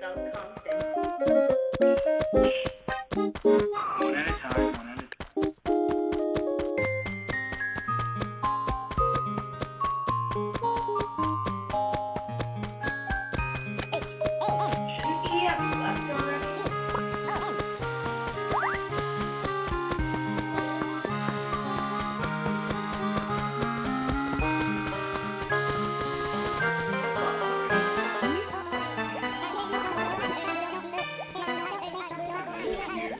self-confidence. One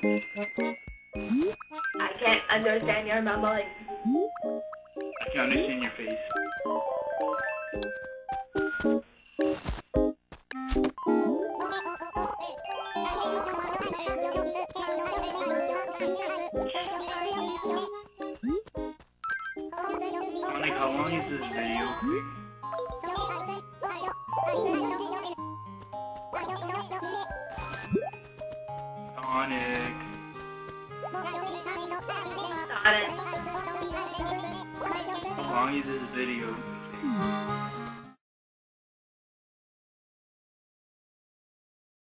I can't understand your mumbling. I can understand your face. How long is this video? Sonic. Sonic. How long is this video?